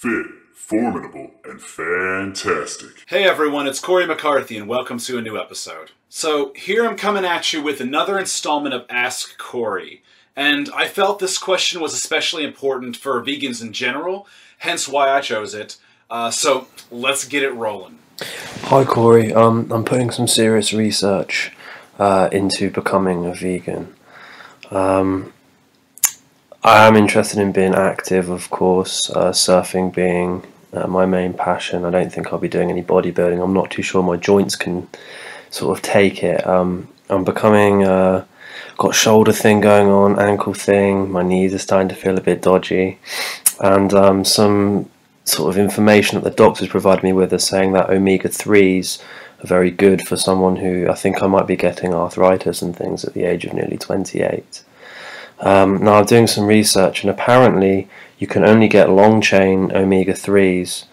fit, formidable, and fantastic. Hey everyone, it's Cory McCarthy and welcome to a new episode. So, here I'm coming at you with another installment of Ask Cory. And I felt this question was especially important for vegans in general, hence why I chose it. Uh, so, let's get it rolling. Hi Cory, um, I'm putting some serious research uh, into becoming a vegan. Um, I am interested in being active, of course, uh, surfing being uh, my main passion. I don't think I'll be doing any bodybuilding. I'm not too sure my joints can sort of take it. Um, I'm becoming, uh, got shoulder thing going on, ankle thing, my knees are starting to feel a bit dodgy, and um, some sort of information that the doctors provided me with are saying that omega 3s are very good for someone who I think I might be getting arthritis and things at the age of nearly 28. Um, now I'm doing some research and apparently you can only get long chain omega 3s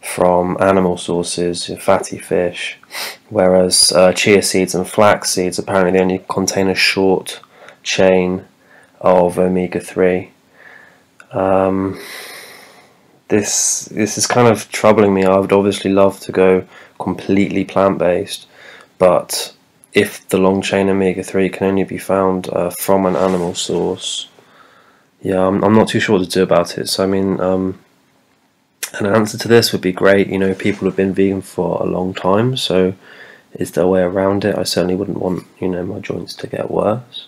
from animal sources, fatty fish, whereas uh, chia seeds and flax seeds apparently they only contain a short chain of omega 3. Um, this this is kind of troubling me. I would obviously love to go completely plant based, but if the long chain omega 3 can only be found uh, from an animal source, yeah, I'm, I'm not too sure what to do about it. So, I mean, um, an answer to this would be great. You know, people have been vegan for a long time, so is there a way around it? I certainly wouldn't want, you know, my joints to get worse.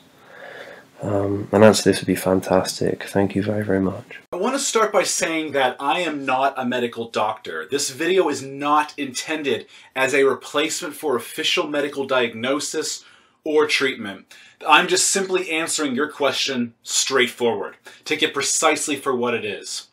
Um, an answer to this would be fantastic. Thank you very, very much. I want to start by saying that I am not a medical doctor. This video is not intended as a replacement for official medical diagnosis or treatment. I'm just simply answering your question straightforward. Take it precisely for what it is.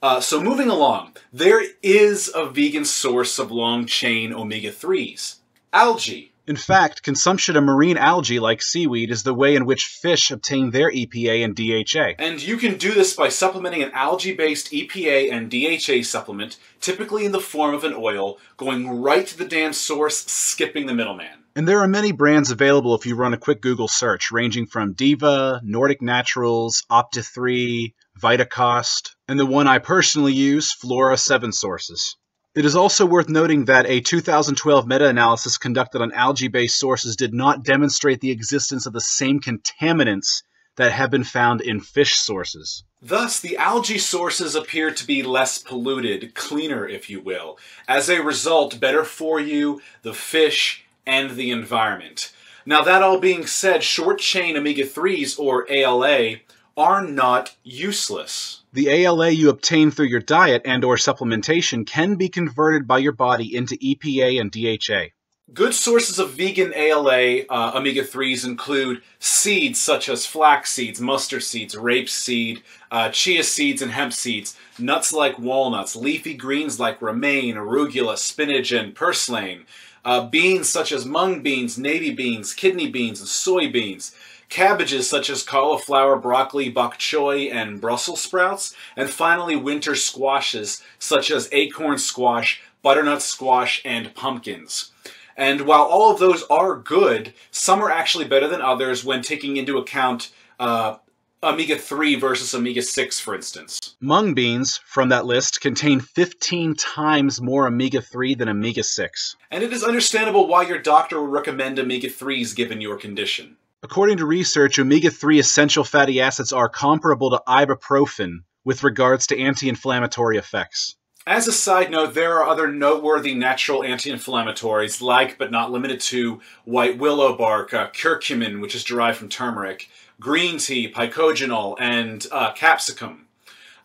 Uh, so moving along, there is a vegan source of long-chain omega-3s, algae. In fact, consumption of marine algae like seaweed is the way in which fish obtain their EPA and DHA. And you can do this by supplementing an algae-based EPA and DHA supplement, typically in the form of an oil, going right to the damn source, skipping the middleman. And there are many brands available if you run a quick Google search, ranging from Deva, Nordic Naturals, Opti3, Vitacost, and the one I personally use, Flora 7 Sources. It is also worth noting that a 2012 meta-analysis conducted on algae-based sources did not demonstrate the existence of the same contaminants that have been found in fish sources. Thus, the algae sources appear to be less polluted, cleaner if you will. As a result, better for you, the fish, and the environment. Now that all being said, short-chain omega-3s, or ALA, are not useless. The ALA you obtain through your diet and or supplementation can be converted by your body into EPA and DHA. Good sources of vegan ALA uh, omega-3s include seeds such as flax seeds, mustard seeds, rapeseed, uh, chia seeds, and hemp seeds, nuts like walnuts, leafy greens like romaine, arugula, spinach, and purslane, uh, beans such as mung beans, navy beans, kidney beans, and soybeans, cabbages such as cauliflower, broccoli, bok choy, and Brussels sprouts, and finally winter squashes such as acorn squash, butternut squash, and pumpkins. And while all of those are good, some are actually better than others when taking into account uh, omega-3 versus omega-6, for instance. Mung beans, from that list, contain 15 times more omega-3 than omega-6. And it is understandable why your doctor would recommend omega-3s given your condition. According to research, omega-3 essential fatty acids are comparable to ibuprofen with regards to anti-inflammatory effects. As a side note, there are other noteworthy natural anti-inflammatories, like but not limited to white willow bark, uh, curcumin, which is derived from turmeric, green tea, pycnogenol, and uh, capsicum.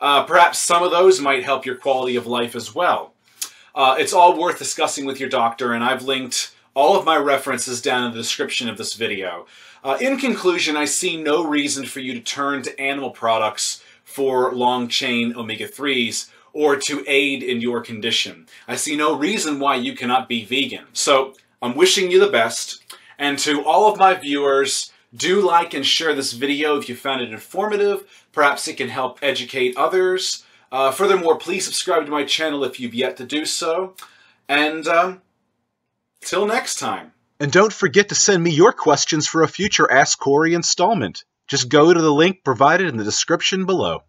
Uh, perhaps some of those might help your quality of life as well. Uh, it's all worth discussing with your doctor, and I've linked all of my references down in the description of this video. Uh, in conclusion, I see no reason for you to turn to animal products for long-chain omega-3s or to aid in your condition. I see no reason why you cannot be vegan. So, I'm wishing you the best, and to all of my viewers, do like and share this video if you found it informative. Perhaps it can help educate others. Uh, furthermore, please subscribe to my channel if you've yet to do so. And, um, till next time. And don't forget to send me your questions for a future Ask Cory installment. Just go to the link provided in the description below.